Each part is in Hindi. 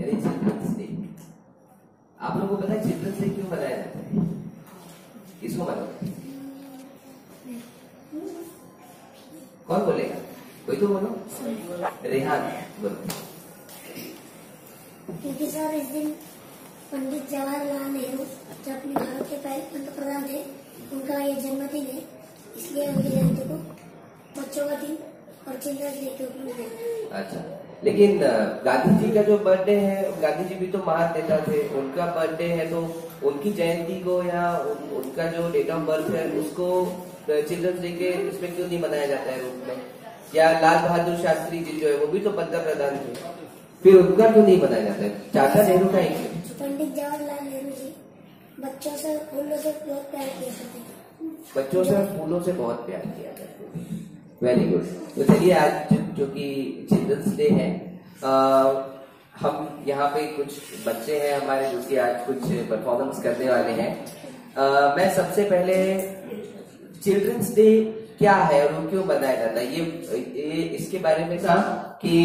यानी चिल्ड्रंस डे आप लोगों को पता है चिल्ड्रंस डे क्यों मनाया जाता है? किसको मनाते कौन बोलेगा? कोई तो बोलो। रेहान बोलो। क्योंकि सर इस दिन पंडित जवाहरलाल नेहरू जो अपने भारत के पहले पंत प्रधान थे उनका ये जन्मदिन है। इसलिए उनकी जयंती को बच्चों का दिन और चिल्ड्रंस डे के रूप में अच्छा। लेकिन गांधी जी का जो बर्थडे है गांधी जी भी तो महान नेता थे उनका बर्थडे है तो उनकी जयंती को या उन, उनका जो डेट ऑफ़ बर्थ है उसको चिल्ड्रंस डे के इसमें क्यों नहीं मनाया जाता है रूप में? या लाल बहादुर शास्त्री जी जो है वो भी तो पंत प्रधान थे। फिर उनका क्यों नहीं मनाया जाता है? चाचा नेहरू का ही पंडित जवाहरलाल नेहरू जी बच्चों से फूलों से बहुत प्यार किया करते बच्चों से फूलों से बहुत प्यार किया करते वेरी गुड तो चलिए आज जो- कि चिल्ड्रंस डे है। अ, हम यहाँ पे कुछ बच्चे हैं हमारे जो कि आज कुछ परफॉर्मेंस करने वाले हैं। अ, मैं सबसे पहले चिल्ड्रंस डे क्या है और क्यों बनाया जाता है? ये, ये इसके बारे में था कि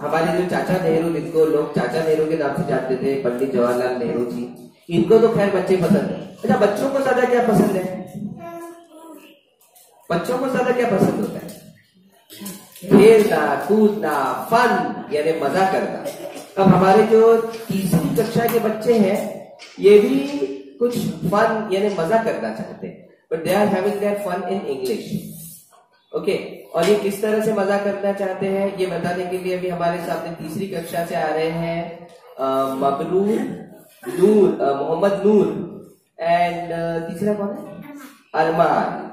हमारे जो चाचा नेहरू जिनको लोग चाचा नेहरू के नाम से जानते थे पंडित जवाहरलाल नेहरू जी इनको तो खैर बच्चे पसंद है। अच्छा बच्चों को ज़्यादा क्या पसंद है? बच्चों को ज़्यादा क्या पसंद होता है? खेलना कूदना फन यानी मज़ा करना। अब हमारे जो तीसरी कक्षा के बच्चे हैं, ये भी कुछ फन यानी मज़ा करना चाहते हैं। But they are having their fun in English okay और ये किस तरह से मज़ा करना चाहते हैं, ये बताने के लिए अभी हमारे सामने तीसरी कक्षा से आ रहे हैं मबलूर नूर मोहम्मद नूर एंड तीसरा कौन है? Arman.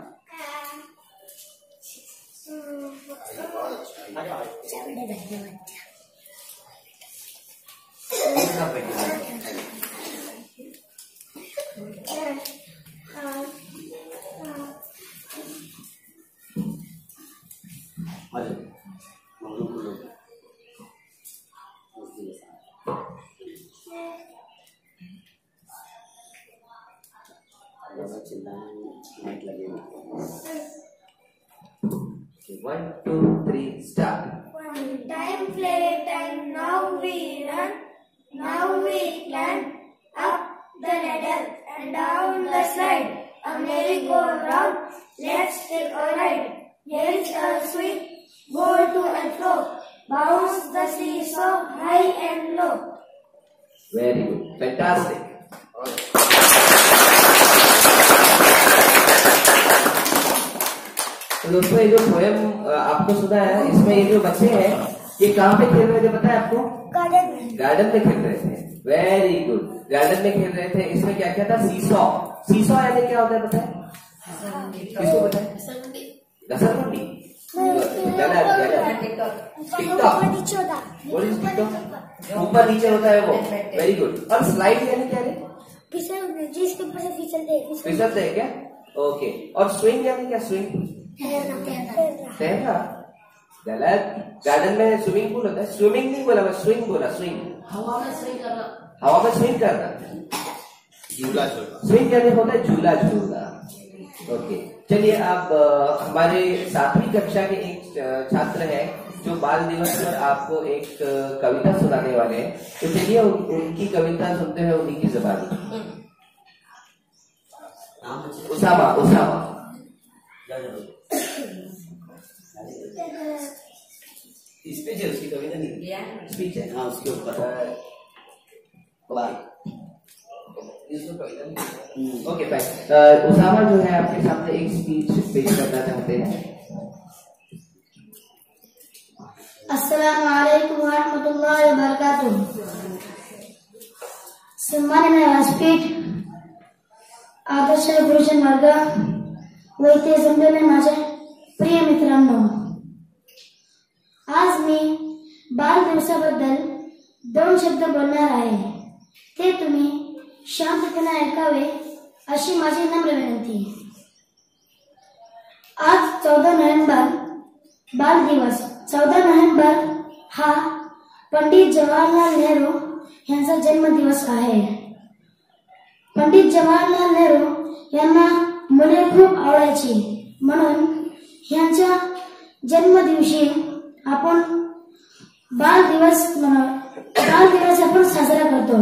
家里边的玩家。Play time, now we run, now we climb up the ladder and down the slide. A merry-go-round, let's take a ride. Here is a sweet, go to and fro, bounce the seesaw high and low. Very good fantastic तो दोस्तों ये जो पोयम आपको सुना है इसमें ये जो बच्चे हैं ये कहाँ पे खेल रहे थे पता है आपको? Garden में। गार्डन में खेल रहे थे। वेरी गुड गार्डन में खेल रहे थे। इसमें क्या क्या था? सीसॉ सीसॉ यानी क्या होता है पता है? किसको पता है? ऊपर नीचे होता। है वो। वेरी गुड और स्लाइड यानी क्या है जिसके ऊपर से फिसलते हैं, फिसलते हैं क्या? ओके और स्विंग यानी क्या? स्विंग तैरना। गलत गार्डन में स्विमिंग पूल होता है। स्विमिंग नहीं बोला मैं स्विंग बोला स्विंग हवा में स्विंग करना। हवा में स्विंग करना। झूला झूला स्विंग यानी होता है झूला झूलना। ओके चलिए आप हमारे सातवीं कक्षा के एक छात्र है जो बाल दिवस पर आपको एक कविता सुनाने वाले हैं। तो चलिए उन, उनकी कविता सुनते हैं उन्हीं की जबानी। उसामा उसामा। स्पीच है उसकी कविता नहीं। स्पीच है हाँ उसके ऊपर। ओके फाइन उसामा जो है आपके सामने एक स्पीच पेश करना चाहते हैं। warahmatullahi wabarakatuh. सन्मान्य व्यासपीठ आदर्श वर्ग व जमलेले माझे प्रिय मित्रांनो। दिवसाबद्दल दोन शब्द बोलणार आहे. ते तुम्ही शांतपणे ऐकावे अशी माझी नम्र विनंती. आज चौदा नोव्हेंबर बाल दिवस. चौदा नोव्हेंबर हा पंडित जवाहरलाल नेहरू यांचा जन्मदिवस आहे. पंडित जवाहरलाल नेहरू यांना मुले खूप आवडायची. म्हणून यांच्या जन्मदिवशी आपण बाल दिवस बाल दिवस आपण साजरा करतो.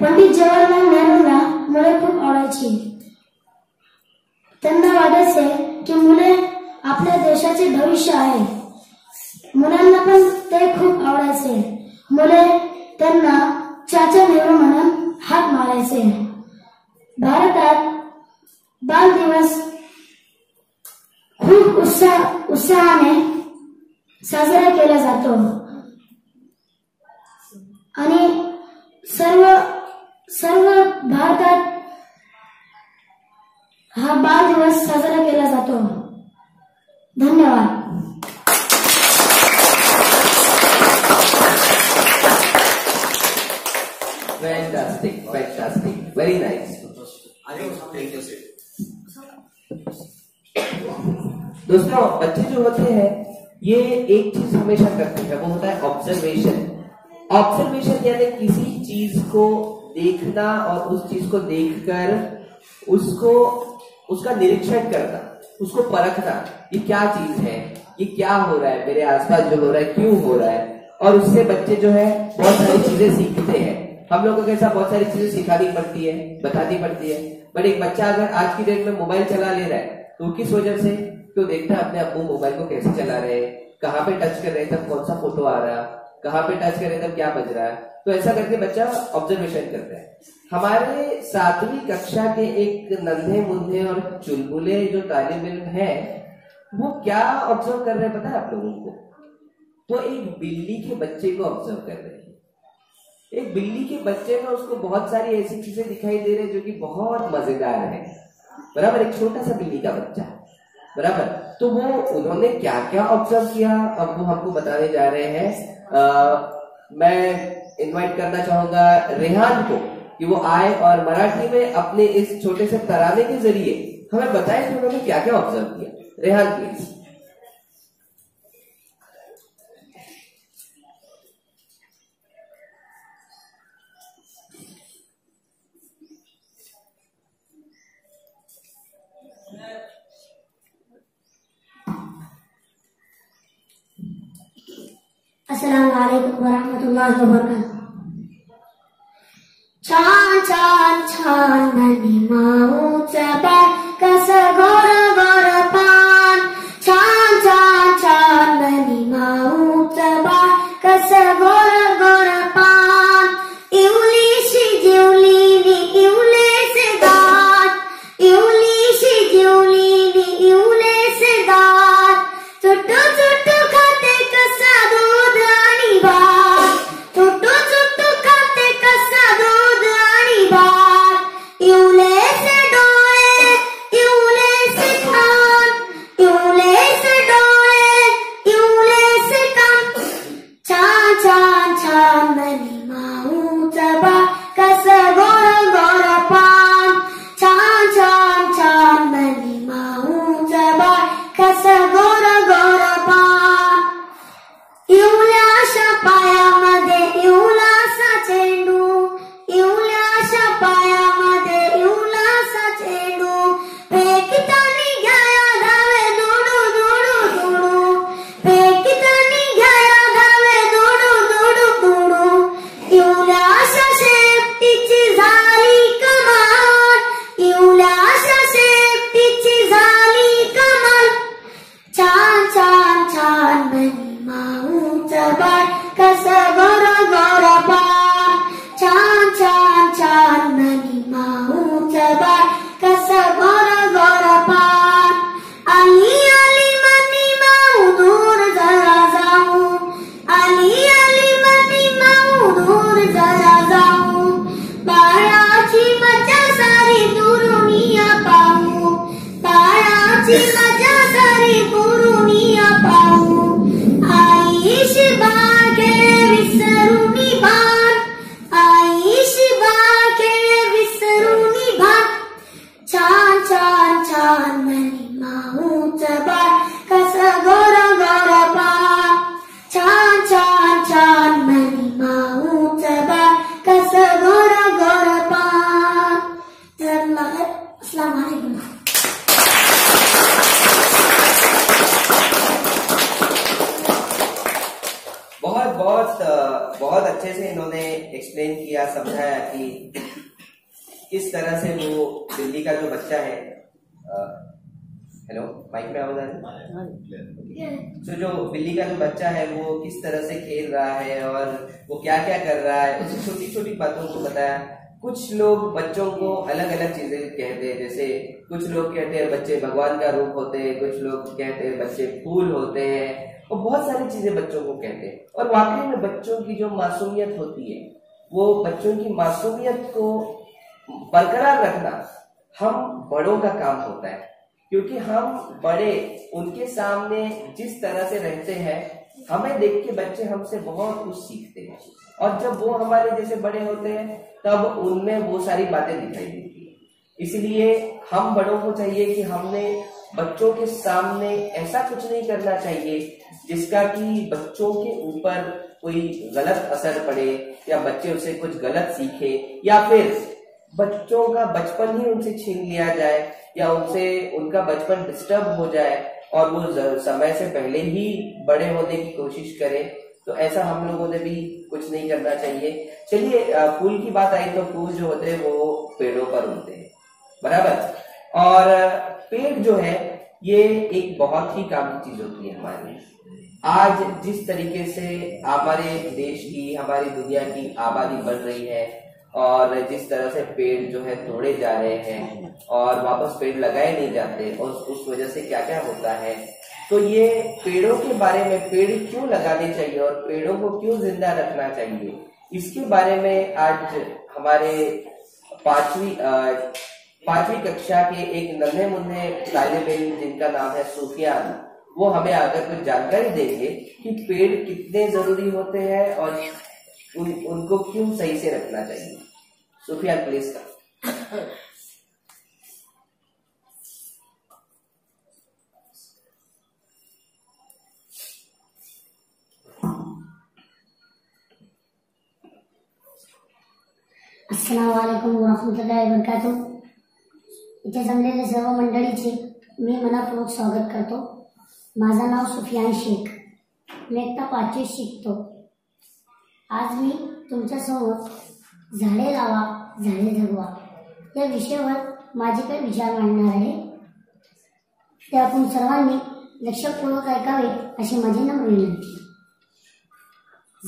पंडित जवाहरलाल नेहरूंना मुले खूप आवडायची. त्यांना वाटायचे की मुले आपल्या देशाचे भविष्य आहे. मुलांना पण ते मुले चाचा नेहरू म्हणून हाक मारायचे. भारतात बाल दिवस खूप उत्साह, उत्साहाने साजरा केला जातो. आणि सर्व सर्व भारतात ये एक चीज़ हमेशा करते हैं। वो होता है ऑब्जर्वेशन ऑब्जर्वेशन यानी किसी चीज़ को देखना और उस चीज़ को देखकर उसको, उसका निरीक्षण करना, उसको परखना, ये क्या चीज़ है? ये क्या हो रहा है? मेरे आसपास जो हो रहा है, क्यों हो रहा है? और उससे बच्चे जो है, बहुत सारी चीज़ें सीखते हैं। हम लोगों को कैसा बहुत सारी चीज़ें सिखानी पड़ती है, बतानी पड़ती है। बट एक बच्चा अगर आज की डेट में मोबाइल चला ले रहा है तो किस वजह से? तो देखता है अपने अब्बू मोबाइल को कैसे चला रहे हैं? कहाँ पे टच कर रहे हैं? तब कौन सा फ़ोटो आ रहा? कहाँ पे टच कर रहे हैं? तब क्या बज रहा है? तो ऐसा करके बच्चा ऑब्जर्वेशन करता है। हमारे सातवीं कक्षा के एक नंधे मुंधे और चुलबुले जो तालिब इल्म है, वो क्या ऑब्ज़र्व कर रहे हैं पता है आप लोगों को? वो एक बिल्ली के बच्चे को ऑब्ज़र्व कर रहे हैं। एक बिल्ली के बच्चे में उसको बहुत सारी ऐसी चीज़ें दिखाई दे रही है जो कि बहुत मज़ेदार है। बराबर एक छोटा सा बिल्ली का बच्चा। बराबर। तो वो, उन्होंने क्या क्या ऑब्ज़र्व किया? अब वो हमको बताने जा रहे हैं मैं इनवाइट करना चाहूँगा रेहान को कि वो आए और मराठी में अपने इस छोटे से तराने के ज़रिए हमें बताए कि उन्होंने क्या क्या ऑब्ज़र्व किया। रेहान प्लीज़ अस्सलाम वालेकुम वरहमतुल्लाहि बरकातहू छान छान छान ननी माइक में आवाज़ आ रही है तो जो बिल्ली का जो बच्चा है वो किस तरह से खेल रहा है और वो क्या क्या कर रहा है उसे छोटी छोटी बातों को बताया। कुछ लोग बच्चों को अलग अलग चीज़ें कहते हैं जैसे कुछ लोग कहते हैं बच्चे भगवान का रूप होते हैं कुछ लोग कहते हैं बच्चे फूल होते हैं और बहुत सारी चीज़ें बच्चों को कहते हैं। और वाकई में बच्चों की जो मासूमियत होती है वो बच्चों की मासूमियत को बरकरार रखना हम बड़ों का काम होता है। क्योंकि हम बड़े, उनके सामने जिस तरह से रहते हैं, हमें देख के बच्चे हमसे बहुत कुछ सीखते हैं। और जब वो हमारे जैसे बड़े होते हैं, तब उनमें वो सारी बातें दिखाई देती है। इसलिए हम बड़ों को चाहिए कि हमने बच्चों के सामने ऐसा कुछ नहीं करना चाहिए, जिसका कि बच्चों के ऊपर कोई गलत असर पड़े, या बच्चे उसे कुछ गलत सीखे, या फिर बच्चों का बचपन ही उनसे छीन लिया जाए। या उनसे उनका बचपन डिस्टर्ब हो जाए और वो समय से पहले ही बड़े होने की कोशिश करें तो ऐसा हम लोगों ने भी कुछ नहीं करना चाहिए। चलिए फूल की बात आई तो फूल जो होते हैं वो पेड़ों पर होते हैं। बराबर? और पेड़ जो है, ये एक बहुत ही काम की चीज़ होती है हमारी आज जिस तरीके से हमारे देश की, हमारी दुनिया की आबादी बढ़ रही है और जिस तरह से पेड़ जो है तोड़े जा रहे हैं और वापस पेड़ लगाए नहीं जाते और उस वजह से क्या क्या होता है? तो ये पेड़ों के बारे में पेड़ क्यों लगाने चाहिए और पेड़ों को क्यों ज़िंदा रखना चाहिए? इसके बारे में आज हमारे पांचवी पांचवी कक्षा के एक नन्हे मुन्ने तालिब जिनका नाम है सुफियान वो हमें आकर कुछ जानकारी देंगे कि पेड़ कितने ज़रूरी होते हैं और उन, उनको क्यों सही से रखना चाहिए। सुफियान प्लीज असलकम वरहमतुल्लाहि वबरकातुह। इथे जमलेले सर्व मंडळीचे मी मनापूर्वक स्वागत करतो. माझं नाव सुफियान शेख. मी एकदा पाचवी शिकतो. आज मी तुमच्यासमोर झाडे लावा झाडे जगवा. या विषयावर माझे काही विचार मांडणार आहे? ते आपण सर्वांनी लक्षपूर्वक ऐकावे अशी माझी नम्र विनंती.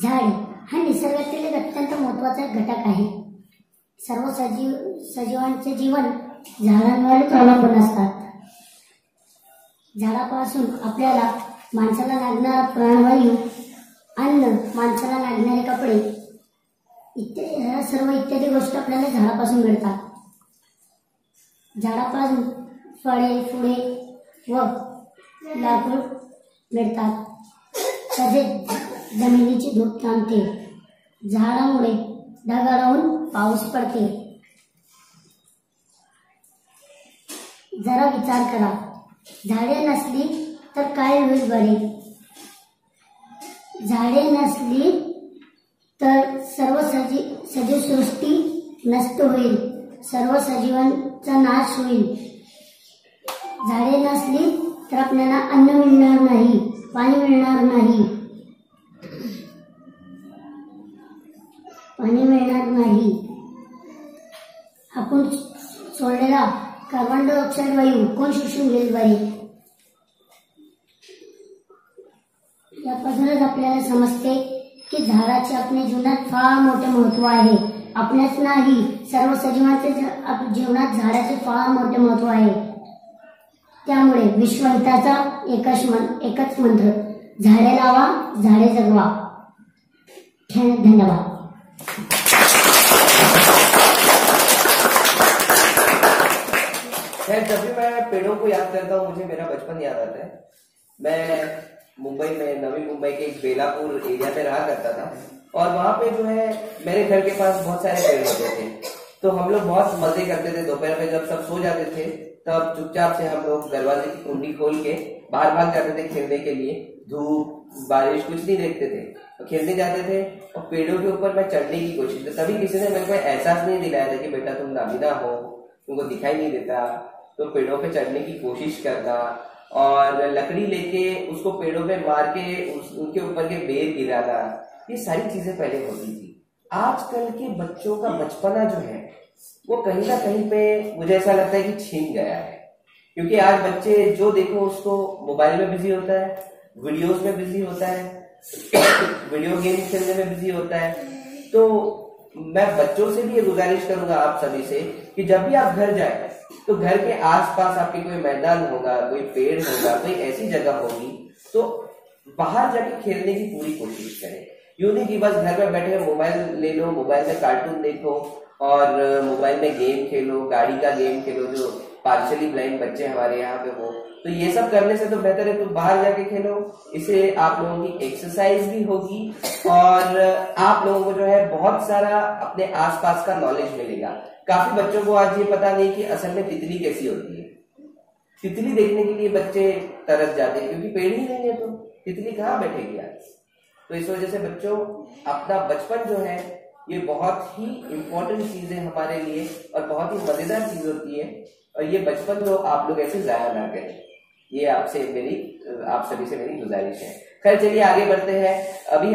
झाडे हा निसर्गातील एक अत्यंत महत्त्वाचा घटक आहे. सर्व सजीव सजीवांचे जीवन झाडांवरच अवलंबून असतात. झाडापासून आपल्याला माणसाला लागणारा प्राणवायू अन्न माणसाला लागणारे कपडे इत्यादी ह्या सर्व इत्यादी गोष्ट आपल्याला झाडापासून मिळतात. झाडापासून फळे फुले व लाकूड मिळतात. तसेच जमिनीची धूप थांबते. झाडामुळे ढगाळाहून पाऊस पडते. जरा विचार करा. झाडे नसली तर काय होईल बरे? झाडे नसली तर सर्व सजी सजीव सृष्टी नष्ट होईल. सर्व सजीवांचा नाश होईल. झाडे नसली तर आपल्याला अन्न मिळणार नाही पाणी मिळणार नाही. पाणी मिळणार नाही. आपण सोडलेला कार्बन डायऑक्साईड वायू कोण शोषून घेईल बाई? यापासूनच आपल्याला समजते. झाडाचे आपल्या जीवनात फार मोठे महत्व आहे. आपल्याच नाही सर्व सजीवांचे जीवनात झाडाचे फार मोठे महत्व आहे. त्यामुळे विश्वहिताचा एकच एकच मंत्र, झाडे लावा, झाडे जगवा. धन्यवाद. जब भी मैं पेड़ों को याद करता हूँ, मुझे मेरा बचपन याद आता है। मैं मुंबई में, नवी मुंबई के बेलापुर एरिया में रहा करता था। और वहाँ पे जो है, मेरे घर के पास बहुत सारे पेड़ होते थे। तो हम लोग बहुत मज़े करते थे। दोपहर में जब सब सो जाते थे, तब चुपचाप से हम लोग दरवाजे की कुंडी खोल के बाहर बाहर जाते थे खेलने के लिए। धूप, बारिश, कुछ नहीं देखते थे। तो खेलने जाते थे और पेड़ों के ऊपर मैं चढ़ने की कोशिश तो तभी किसी ने मेरे को एहसास नहीं दिलाया था कि बेटा तुम नामिना हो, तुमको दिखाई नहीं देता। तो पेड़ों पे चढ़ने की कोशिश करना और लकड़ी लेके उसको पेड़ों पे मार के उस, उनके ऊपर के बेर गिराना ये सारी चीज़ें पहले होती थी। आजकल के बच्चों का बचपना जो है वो कहीं ना कहीं पे मुझे ऐसा लगता है कि छीन गया है। क्योंकि आज बच्चे जो देखो उसको मोबाइल में बिज़ी होता है वीडियोस में बिज़ी होता है वीडियो गेम खेलने में बिज़ी होता है। तो मैं बच्चों से भी ये गुजारिश करूँगा आप सभी से कि जब भी आप घर जाए तो घर के आसपास आपके कोई मैदान होगा, कोई पेड़ होगा, कोई ऐसी जगह होगी तो बाहर जाके खेलने की पूरी कोशिश करें। यूँ नहीं कि बस घर में बैठे मोबाइल ले लो, मोबाइल में कार्टून देखो और मोबाइल में गेम खेलो, गाड़ी का गेम खेलो, जो पार्शली ब्लाइंड बच्चे हमारे यहाँ पे हो तो ये सब करने से तो बेहतर है तो बाहर जाके खेलो। इससे आप लोगों की एक्सरसाइज भी होगी और आप लोगों को जो है बहुत सारा अपने आसपास का नॉलेज मिलेगा। काफ़ी बच्चों को आज ये पता नहीं कि असल में तितली कैसी होती है। तितली देखने के लिए बच्चे तरस जाते हैं, क्योंकि पेड़ ही नहीं है तो। तितली कहाँ बैठेगी आज? तो इस वजह से बच्चों, अपना बचपन जो है, ये बहुत ही इम्पोर्टेंट चीज़ है हमारे लिए और बहुत ही मज़ेदार चीज़ होती है। और ये बचपन जो आप लोग ऐसे जाया ना करें। ये आपसे मेरी, आप सभी से मेरी गुजारिश है। खैर, चलिए आगे बढ़ते हैं। अभी